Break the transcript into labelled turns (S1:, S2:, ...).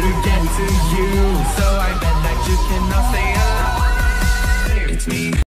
S1: to get to you. So I bet that you cannot stay alive It's me.